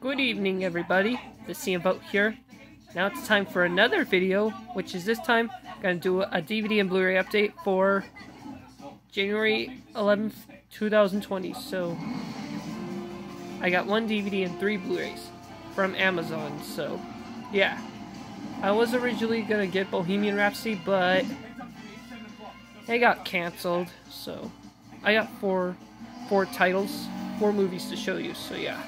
Good evening, everybody. The CM Boat here. Now it's time for another video, which is this time going to do a DVD and Blu-ray update for January 11th, 2020. So I got one DVD and three Blu-rays from Amazon. So yeah, I was originally gonna get Bohemian Rhapsody, but it got canceled. So I got four four titles, four movies to show you. So yeah.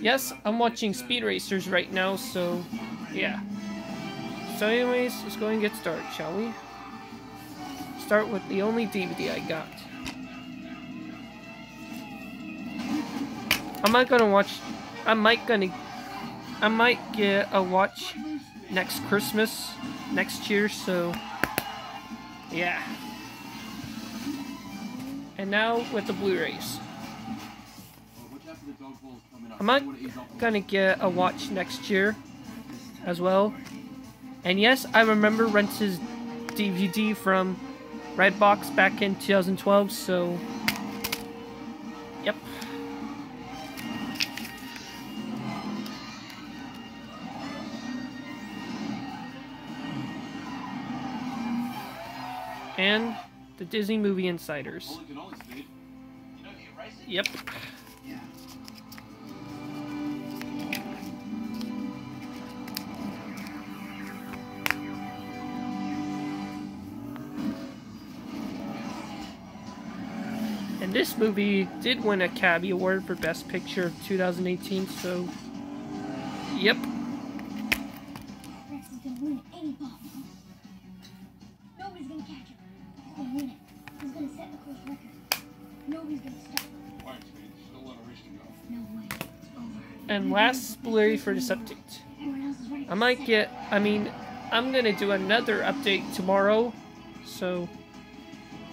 Yes, I'm watching Speed Racers right now, so yeah. So anyways, let's go and get started, shall we? Start with the only DVD I got. I'm not gonna watch, I might gonna, I might get a watch next Christmas, next year, so yeah. And now with the Blu-rays. I'm not gonna get a watch next year as well. And yes, I remember rented DVD from Redbox back in 2012, so yep. And the Disney Movie Insiders. Yep. And this movie did win a Cabby Award for Best Picture of 2018, so yep. Rex is gonna win any ball. Nobody's gonna catch him. Gonna stop. And last Blu-ray for this update. I might get, I mean, I'm gonna do another update tomorrow, so,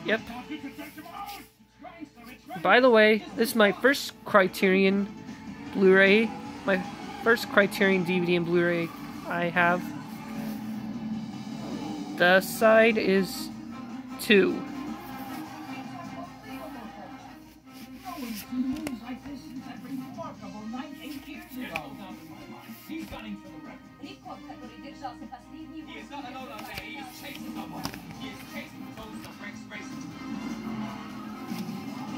yep. By the way, this is my first Criterion Blu-ray, my first Criterion DVD and Blu-ray I have. The side is two.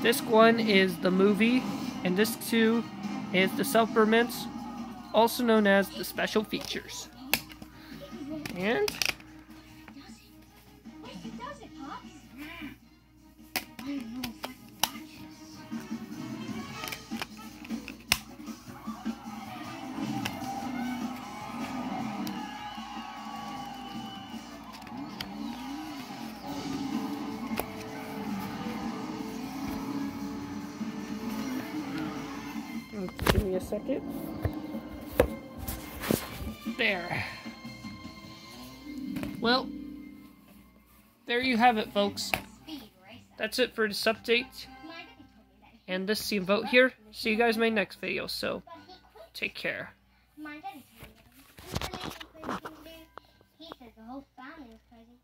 Disc one is the movie, and disc two is the supplements, also known as the special features. And me a second. There. Well, there you have it, folks. That's it for this update. My daddy told me that he And this team vote here. See you guys in my next video, so but he quit. take care. My daddy told me that. He said the whole family was crazy.